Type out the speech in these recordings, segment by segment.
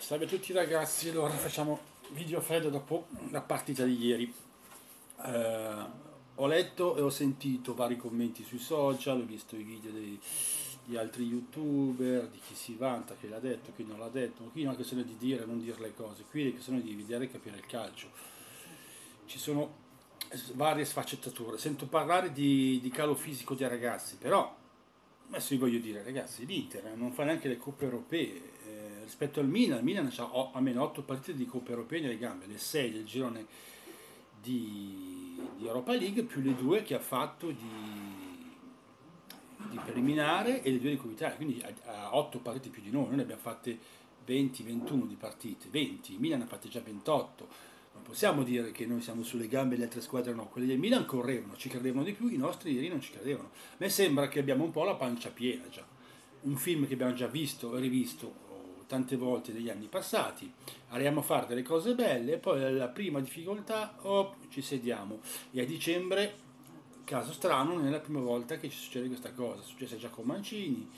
salve a tutti ragazzi, allora facciamo video freddo dopo la partita di ieri. Eh, ho letto e ho sentito vari commenti sui social, ho visto i video dei, di altri youtuber, di chi si vanta, chi l'ha detto, chi non l'ha detto, qui non è questione di dire e non dire le cose, qui è questione di vedere e capire il calcio. Ci sono varie sfaccettature, sento parlare di, di calo fisico dei ragazzi, però adesso vi voglio dire ragazzi, l'Inter non fa neanche le coppe europee, rispetto al Milan, il Milan ha almeno 8 partite di Coppa Europea nelle gambe, le 6 del girone di, di, Europa League più le 2 che ha fatto di, di preliminare e le 2 di Coppa quindi ha 8 partite più di noi, noi ne abbiamo fatte 20-21 di partite, 20, il Milan ha fatte già 28, non possiamo dire che noi siamo sulle gambe e le altre squadre no, quelle del Milan correvano, ci credevano di più, i nostri ieri non ci credevano. A me sembra che abbiamo un po' la pancia piena già. Un film che abbiamo già visto e rivisto tante volte negli anni passati, arriviamo a fare delle cose belle poi alla prima difficoltà oh, ci sediamo e a dicembre, caso strano, non è la prima volta che ci succede questa cosa, succede già con Mancini,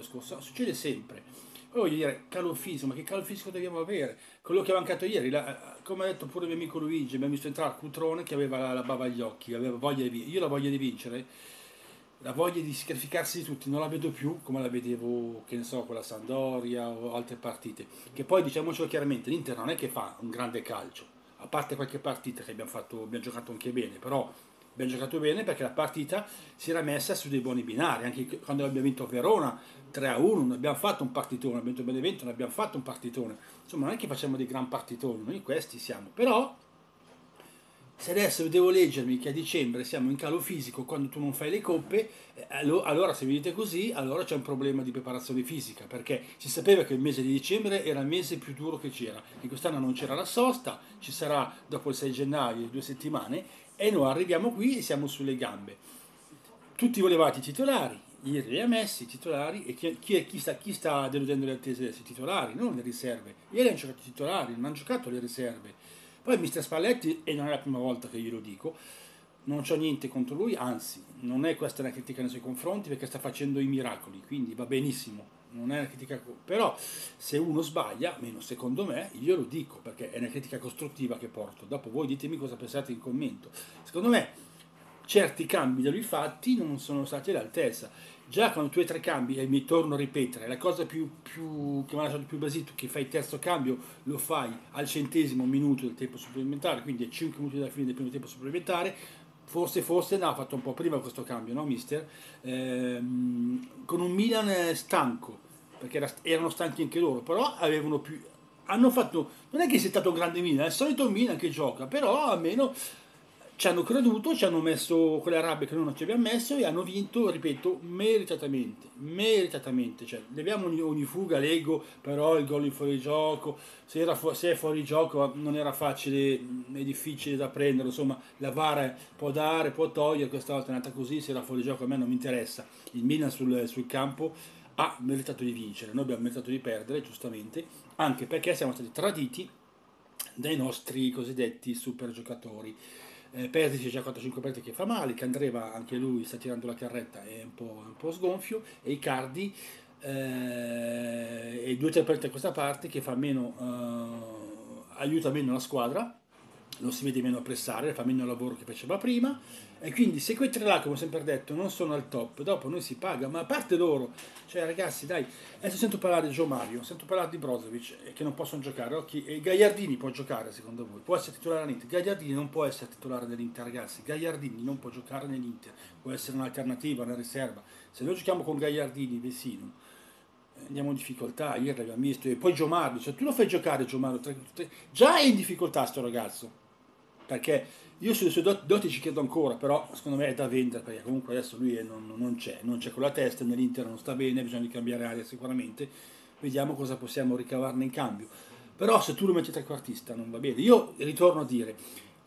scorso, succede sempre. Poi voglio dire, calo fisico, ma che calo fisico dobbiamo avere? Quello che è mancato ieri, la, come ha detto pure il mio amico Luigi, abbiamo visto entrare Cutrone che aveva la, la bava agli occhi, aveva voglia di vincere, io la voglia di vincere la voglia di sacrificarsi di tutti non la vedo più come la vedevo, che ne so, con la Sandoria o altre partite. Che poi diciamocelo chiaramente, l'Inter non è che fa un grande calcio, a parte qualche partita che abbiamo, fatto, abbiamo giocato anche bene, però abbiamo giocato bene perché la partita si era messa su dei buoni binari, anche quando abbiamo vinto Verona 3-1, non abbiamo fatto un partitone, abbiamo vinto Benevento, non abbiamo fatto un partitone, insomma non è che facciamo dei gran partitoni, noi questi siamo, però se adesso devo leggermi che a dicembre siamo in calo fisico quando tu non fai le coppe, eh, allora se vi dite così, allora c'è un problema di preparazione fisica, perché si sapeva che il mese di dicembre era il mese più duro che c'era, e quest'anno non c'era la sosta, ci sarà dopo il 6 gennaio, due settimane, e noi arriviamo qui e siamo sulle gambe. Tutti volevate i titolari, ieri li ha messi i titolari, e chi, chi, chi, sta, chi sta deludendo le attese dei titolari, non le riserve. Ieri hanno giocato i titolari, non hanno giocato le riserve poi mister Spalletti, e non è la prima volta che glielo dico, non c'ho niente contro lui, anzi, non è questa una critica nei suoi confronti perché sta facendo i miracoli, quindi va benissimo, non è una critica, però se uno sbaglia, meno secondo me, io lo dico perché è una critica costruttiva che porto, dopo voi ditemi cosa pensate in commento. Secondo me certi cambi da lui fatti non sono stati all'altezza già con due o tre cambi, e mi torno a ripetere, la cosa più, più, che mi ha lasciato più basito che fai il terzo cambio lo fai al centesimo minuto del tempo supplementare, quindi a 5 minuti dalla fine del primo tempo supplementare, forse forse ha fatto un po' prima questo cambio, no mister? Ehm, con un Milan stanco, perché era, erano stanchi anche loro, però avevano più... Hanno fatto, non è che sia stato un grande Milan, è il solito Milan che gioca, però almeno ci hanno creduto, ci hanno messo quella rabbia che noi non ci abbiamo messo e hanno vinto, ripeto, meritatamente, meritatamente, cioè leviamo ogni, ogni fuga, l'ego, però il gol in fuorigioco, se, era fu- se è fuorigioco non era facile, è difficile da prendere, insomma la VAR può dare, può togliere, questa volta è andata così, se era fuorigioco a me non mi interessa, il Milan sul, sul campo ha meritato di vincere, noi abbiamo meritato di perdere, giustamente, anche perché siamo stati traditi dai nostri cosiddetti super giocatori eh, Perisic già 4-5 partite che fa male, Candreva anche lui sta tirando la carretta è un po', un po sgonfio e Icardi eh, e due o tre partite a questa parte che fa meno, eh, aiuta meno la squadra lo si vede meno pressare, fa meno lavoro che faceva prima. E quindi se quei tre là, come ho sempre detto, non sono al top, dopo noi si paga, ma a parte loro, cioè ragazzi dai, adesso sento parlare di Gio Mario, sento parlare di Brozovic eh, che non possono giocare, occhi, e Gagliardini può giocare secondo voi, può essere titolare all'Inter, Gagliardini non può essere titolare dell'Inter ragazzi, Gagliardini non può giocare nell'Inter, può essere un'alternativa, una riserva, se noi giochiamo con Gagliardini, Vessino, eh, andiamo in difficoltà, ieri l'abbiamo visto, e poi Gio Mario, cioè tu lo fai giocare Gio già è in difficoltà sto ragazzo, perché io sulle sue doti ci credo ancora, però secondo me è da vendere, perché comunque adesso lui non, non c'è, non c'è con la testa, nell'Inter non sta bene, bisogna cambiare aria sicuramente, vediamo cosa possiamo ricavarne in cambio. Però se tu lo metti trequartista non va bene. Io ritorno a dire,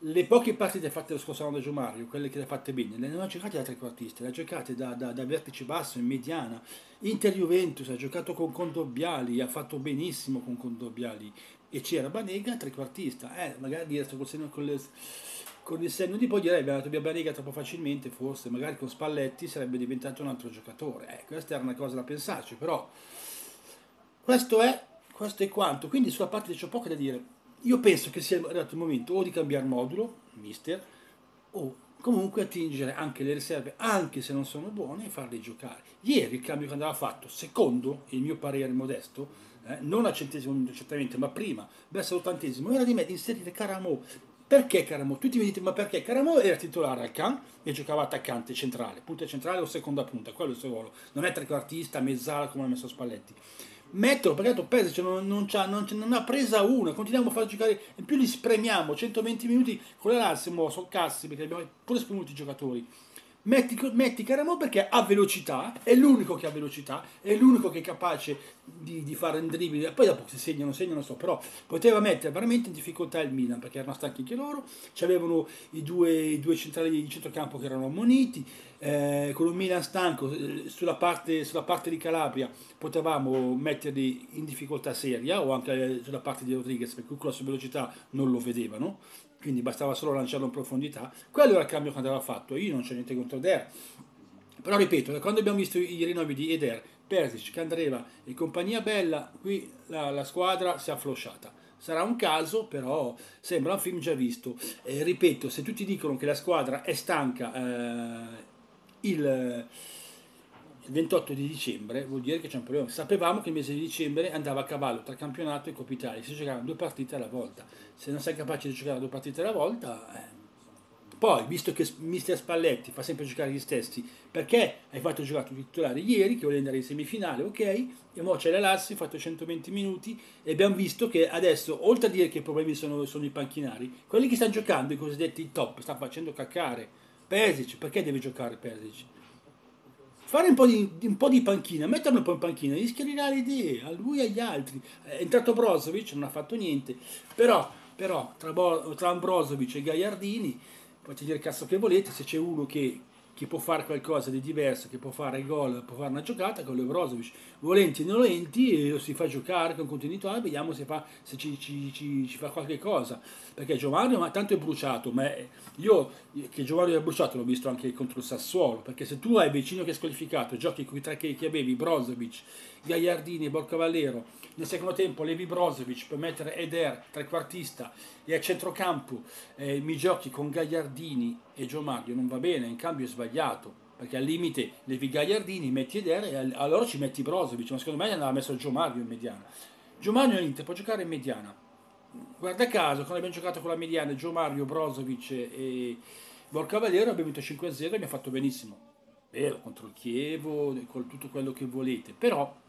le poche partite fatte lo scorso anno da Giomario, quelle che le ha fatte bene, le ha giocate da trequartista, le ha giocate da, da, da, vertice basso, in mediana. Inter Juventus ha giocato con Condobbiali, ha fatto benissimo con Condobbiali, e c'era Banega trequartista, eh, magari adesso col senno, con, con il senno di poi direi abbiamo dato via Banega troppo facilmente, forse magari con Spalletti sarebbe diventato un altro giocatore, eh, questa era una cosa da pensarci, però questo è questo è quanto. Quindi sulla parte c'è poco da dire. Io penso che sia arrivato il momento o di cambiare modulo, mister, o comunque attingere anche le riserve, anche se non sono buone, e farle giocare. Ieri il cambio che andava fatto, secondo il mio parere modesto, eh, non al centesimo minuto certamente, ma prima, verso l'ottantesimo, era di me di inserire Caramo. Perché Caramo? Tutti mi dite, ma perché? Caramo era titolare al Can e giocava attaccante centrale, punta centrale o seconda punta, quello è il suo ruolo. Non è trequartista, mezzala come ha messo Spalletti metterlo perché detto Pesic non, non, non, non, ha presa una. Continuiamo a far giocare in più li spremiamo 120 minuti con Lazio sono cazzi perché abbiamo pure spremuti i giocatori metti, metti Caramo perché ha velocità, è l'unico che ha velocità, è l'unico che è capace di, di fare un dribbling, poi dopo se segnano, segnano, so, però poteva mettere veramente in difficoltà il Milan perché erano stanchi anche loro, c'avevano i due, i due centrali di centrocampo che erano ammoniti, eh, con un Milan stanco eh, sulla parte, sulla parte di Calabria potevamo metterli in difficoltà seria o anche sulla parte di Rodriguez perché con la sua velocità non lo vedevano quindi bastava solo lanciarlo in profondità. Quello era il cambio che andava fatto, io non c'è niente contro Eder. Però ripeto, quando abbiamo visto i rinnovi di Eder, Persic, Candreva e compagnia bella, qui la, la squadra si è afflosciata. Sarà un caso, però sembra un film già visto. Eh, ripeto, se tutti dicono che la squadra è stanca eh, il il 28 di dicembre vuol dire che c'è un problema. Sapevamo che il mese di dicembre andava a cavallo tra campionato e Coppa Italia, si giocavano due partite alla volta. Se non sei capace di giocare due partite alla volta, eh. poi visto che mister Spalletti fa sempre giocare gli stessi, perché hai fatto giocare tutti i titolari ieri che volevi andare in semifinale, ok? E ora c'è la Lassi, fatto 120 minuti e abbiamo visto che adesso, oltre a dire che i problemi sono, sono i panchinari, quelli che stanno giocando, i cosiddetti top, stanno facendo caccare. Persic, perché deve giocare Persic? Fare un po' di, un po di panchina, metterlo un po' in panchina, gli schierirà le idee a lui e agli altri. È entrato Brozovic, non ha fatto niente, però, però tra, tra Brozovic e Gagliardini, potete dire cazzo che volete, se c'è uno che, che può fare qualcosa di diverso, che può fare gol, può fare una giocata, è Brozovic. Volenti e non volenti, lo si fa giocare con continuità, vediamo se, fa, se ci, ci, ci, ci, fa qualche cosa. Perché Giovanni ma tanto è bruciato, ma io che Giovanni è bruciato l'ho visto anche contro il Sassuolo, perché se tu hai vicino che è squalificato, giochi con i tre che, che avevi, Brozovic, Gagliardini e Borcavallero, nel secondo tempo Levi Brozovic per mettere Eder trequartista e a centrocampo eh, mi giochi con Gagliardini e Gio Mario. Non va bene, in cambio è sbagliato perché al limite Levi Gagliardini metti Eder e allora ci metti Brozovic ma secondo me andava messo Gio Mario in mediana. Gio Mario all'Inter può giocare in mediana. Guarda caso quando abbiamo giocato con la mediana Gio Mario, Brozovic e Borcavallero abbiamo vinto 5-0 e mi ha fatto benissimo. Vero, contro il Chievo con tutto quello che volete però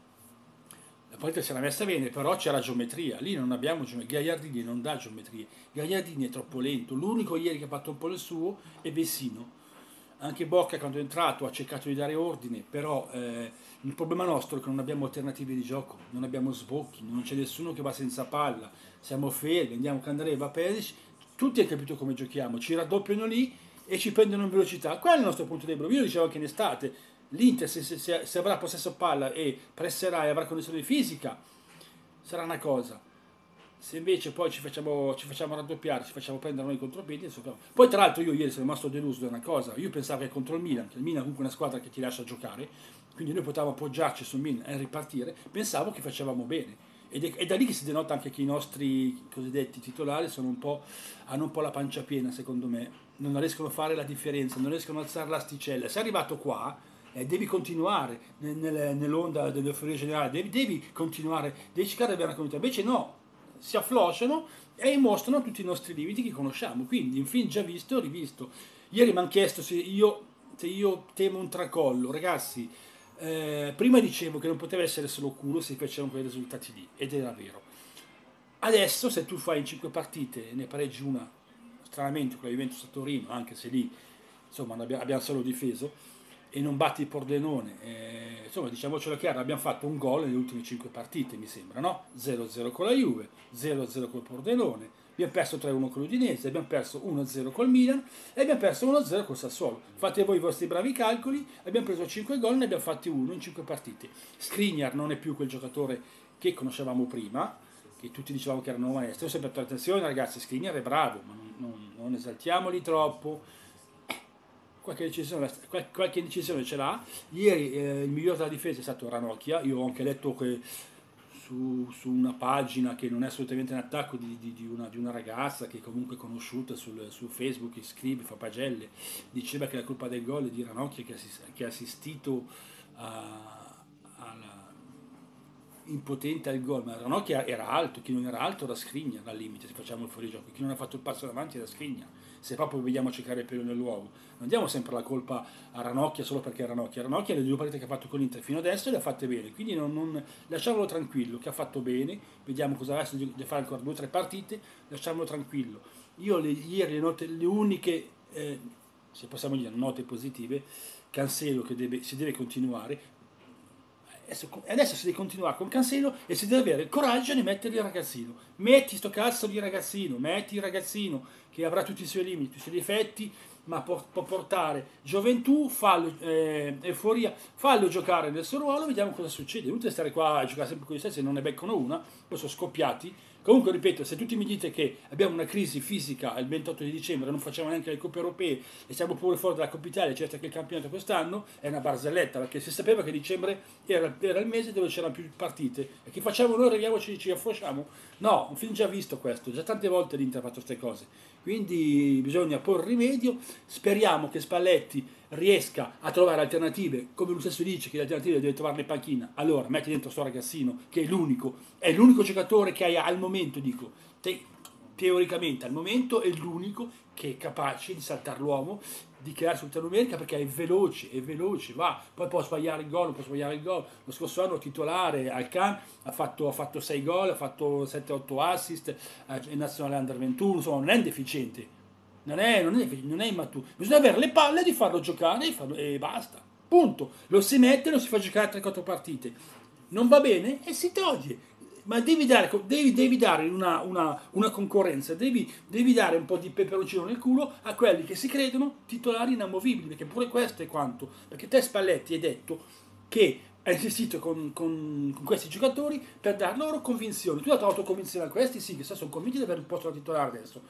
la partita si era messa bene, però c'era geometria. Lì non abbiamo geometria. Gagliardini non dà geometria. Gagliardini è troppo lento. L'unico ieri che ha fatto un po' il suo è Vessino. Anche Bocca quando è entrato ha cercato di dare ordine, però eh, il problema nostro è che non abbiamo alternative di gioco, non abbiamo sbocchi, non c'è nessuno che va senza palla, siamo fermi, andiamo Candreva, Perisic, tutti hanno capito come giochiamo, ci raddoppiano lì e ci prendono in velocità. Quello è il nostro punto debole. Io dicevo anche in estate, l'Inter se, se, se, avrà possesso palla e presserà e avrà condizione fisica sarà una cosa. Se invece poi ci facciamo, ci facciamo raddoppiare ci facciamo prendere noi contropiedi insomma. poi tra l'altro io ieri sono rimasto deluso da una cosa. Io pensavo che contro il Milan che il Milan è comunque una squadra che ti lascia giocare quindi noi potevamo appoggiarci sul Milan e ripartire. Pensavo che facevamo bene. Ed è, è, da lì che si denota anche che i nostri cosiddetti titolari un hanno un po' la pancia piena secondo me. Non riescono a fare la differenza non riescono a alzare l'asticella. Sei arrivato qua eh, devi continuare nel, nell'onda dell'euforia generale, devi, devi, continuare, devi cercare di avere una comunità, invece no, si afflosciano e mostrano tutti i nostri limiti che conosciamo, quindi un film già visto e rivisto. Ieri mi hanno chiesto se io, se io temo un tracollo, ragazzi, eh, prima dicevo che non poteva essere solo culo se facevano quei risultati lì, ed era vero. Adesso se tu fai in 5 partite e ne pareggi una, stranamente con la Juventus a Torino, anche se lì insomma abbiamo solo difeso, e non batti il Pordenone. Eh, insomma, diciamocelo chiaro, abbiamo fatto un gol nelle ultime 5 partite, mi sembra, no? 0-0 con la Juve, 0-0 col Pordenone, abbiamo perso 3-1 con l'Udinese, abbiamo perso 1-0 col Milan e abbiamo perso 1-0 col Sassuolo. Fate voi i vostri bravi calcoli, abbiamo preso 5 gol, ne abbiamo fatti 1 in 5 partite. Skriniar non è più quel giocatore che conoscevamo prima, che tutti dicevamo che era un maestro, ho sempre attenzione ragazzi, Skriniar è bravo, ma non, non, non esaltiamoli troppo, qualche decisione, qualche decisione ce l'ha. Ieri eh, il migliore della difesa è stato Ranocchia, io ho anche letto che su, su, una pagina che non è assolutamente in attacco di, di, di, una, di una, ragazza che comunque è conosciuta sul, su Facebook, che scrive, fa pagelle, diceva che la colpa del gol è di Ranocchia che, che ha assistito a, alla, impotente al gol, ma Ranocchia era alto, chi non era alto era Scrigna dal limite, se facciamo il fuorigioco, chi non ha fatto il passo davanti era Scrigna se proprio vogliamo cercare il pelo nell'uovo. Non diamo sempre la colpa a Ranocchia solo perché è Ranocchia. Ranocchia le due partite che ha fatto con l'Inter fino adesso le ha fatte bene, quindi non, non, lasciamolo tranquillo, che ha fatto bene, vediamo cosa di, di fare ancora due o tre partite, lasciamolo tranquillo. Io le, ieri le note, le uniche, eh, se possiamo dire, note positive, Cancelo che deve, si deve continuare, adesso si deve continuare con Cancelo e si deve avere il coraggio di mettere il ragazzino. Metti sto cazzo di ragazzino, metti il ragazzino che avrà tutti i suoi limiti, tutti i suoi difetti, ma può, portare gioventù, fallo, eh, euforia, fallo giocare nel suo ruolo, vediamo cosa succede. Inutile stare qua a giocare sempre con gli stessi, non ne beccano una, poi sono scoppiati Comunque, ripeto, se tutti mi dite che abbiamo una crisi fisica il 28 di dicembre, non facciamo neanche le coppe europee e siamo pure fuori dalla Coppa Italia, certo che il campionato quest'anno è una barzelletta, perché si sapeva che dicembre era, era il mese dove c'erano più partite. E che facciamo noi? Arriviamoci e ci affosciamo? No, un film già visto questo, già tante volte l'Inter ha fatto queste cose. Quindi bisogna porre rimedio, speriamo che Spalletti riesca a trovare alternative, come lui stesso dice che le alternative deve trovarle in panchina, allora metti dentro sto ragazzino che è l'unico, è l'unico giocatore che hai al momento, dico, te, teoricamente al momento è l'unico che è capace di saltare l'uomo, di creare sultana numerica perché è veloce, è veloce, va, poi può sbagliare il gol, può sbagliare il gol. Lo scorso anno titolare al Can ha fatto, ha fatto 6 gol, ha fatto 7-8 assist, è nazionale under 21, insomma non è deficiente non è, non è, non è immaturo. Bisogna avere le palle di farlo giocare e, farlo, e basta. Punto. Lo si mette e lo si fa giocare 3-4 partite. Non va bene e si toglie. Ma devi dare, devi, devi dare una, una, una, concorrenza, devi, devi, dare un po' di peperoncino nel culo a quelli che si credono titolari inamovibili, perché pure questo è quanto. Perché te Spalletti hai detto che hai insistito con, con, con, questi giocatori per dar loro convinzioni. Tu hai dato autoconvinzione a questi, sì, che sono convinti di avere il posto da titolare adesso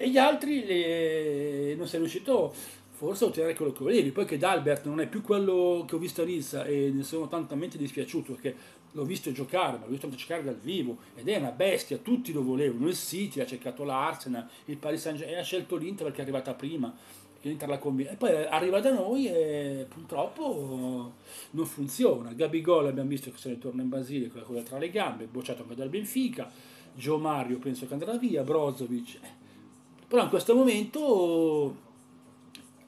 e gli altri le... non sei riuscito forse a ottenere quello che volevi. Poi che D'Albert non è più quello che ho visto a Nizza e ne sono tantamente dispiaciuto perché l'ho visto giocare, ma l'ho visto giocare dal vivo ed è una bestia, tutti lo volevano, il City ha cercato l'Arsenal, il Paris Saint-Germain e ha scelto l'Inter perché è arrivata prima. L'Inter la combina. E poi arriva da noi e purtroppo non funziona. Gabigol abbiamo visto che se ne torna in Basile con la coda tra le gambe, bocciato anche dal Benfica. Gio Mario penso che andrà via, Brozovic eh, però in questo momento,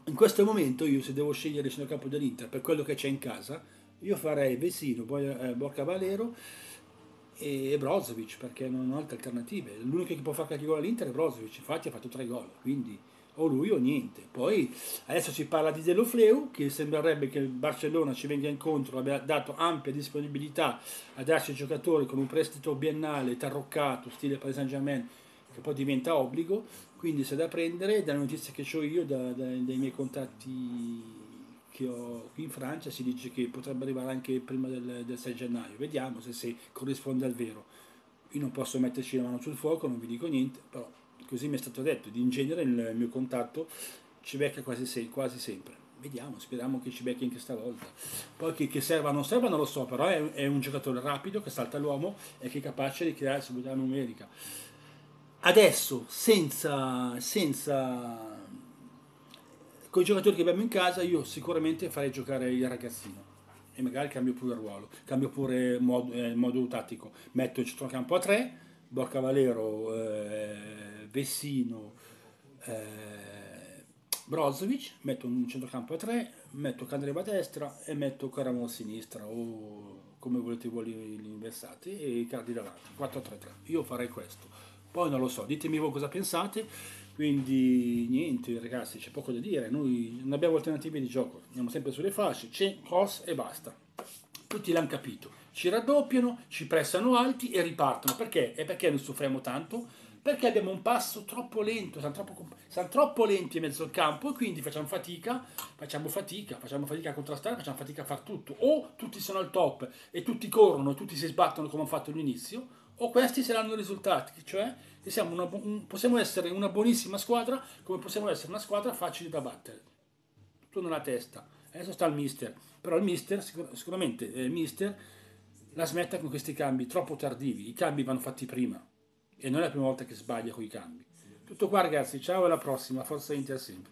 in questo momento io se devo scegliere il campo dell'Inter per quello che c'è in casa, io farei Vesino, poi eh, Valero e Brozovic perché non ho altre alternative. L'unico che può fare qualche gol all'Inter è Brozovic, infatti ha fatto tre gol, quindi o lui o niente. Poi adesso si parla di Delofleu, che sembrerebbe che il Barcellona ci venga incontro, abbia dato ampia disponibilità a darci giocatori con un prestito biennale tarroccato, stile Paris Saint Germain, che poi diventa obbligo, quindi se da prendere, dalle notizie che ho io, da, da, dai miei contatti che ho qui in Francia, si dice che potrebbe arrivare anche prima del, del 6 gennaio. Vediamo se, se corrisponde al vero. Io non posso metterci la mano sul fuoco, non vi dico niente, però così mi è stato detto. In genere il mio contatto ci becca quasi, quasi sempre. Vediamo, speriamo che ci becchi anche stavolta. Poi che, che serva o non serva non lo so, però è, è un giocatore rapido che salta l'uomo e che è capace di creare segurità numerica adesso senza, senza con i giocatori che abbiamo in casa io sicuramente farei giocare il ragazzino. E magari cambio pure il ruolo cambio pure il modo, eh, modo tattico. Metto il centrocampo a 3 Borca Valero eh, Vessino eh, Brozovic metto un centrocampo a 3 metto Candreva a destra e metto Caramo a sinistra o come volete voi li inversate e cardi davanti. 4-3-3 io farei questo. Poi non lo so, ditemi voi cosa pensate. Quindi niente ragazzi, c'è poco da dire, noi non abbiamo alternative di gioco, andiamo sempre sulle fasce, c'è cross e basta. Tutti l'hanno capito, ci raddoppiano, ci pressano alti e ripartono. Perché? E perché noi soffriamo tanto? Perché abbiamo un passo troppo lento, siamo troppo, siamo troppo lenti in mezzo al campo e quindi facciamo fatica, facciamo fatica, facciamo fatica a contrastare, facciamo fatica a fare tutto. O tutti sono al top e tutti corrono, tutti si sbattono come hanno fatto all'inizio, o questi saranno i risultati, cioè una, un, possiamo essere una buonissima squadra come possiamo essere una squadra facile da battere. Tutto nella testa. Adesso sta il mister, però il mister, sicur- sicuramente eh, il mister la smetta con questi cambi troppo tardivi. I cambi vanno fatti prima e non è la prima volta che sbaglia con i cambi. Tutto qua ragazzi, ciao alla prossima, forza Inter sempre.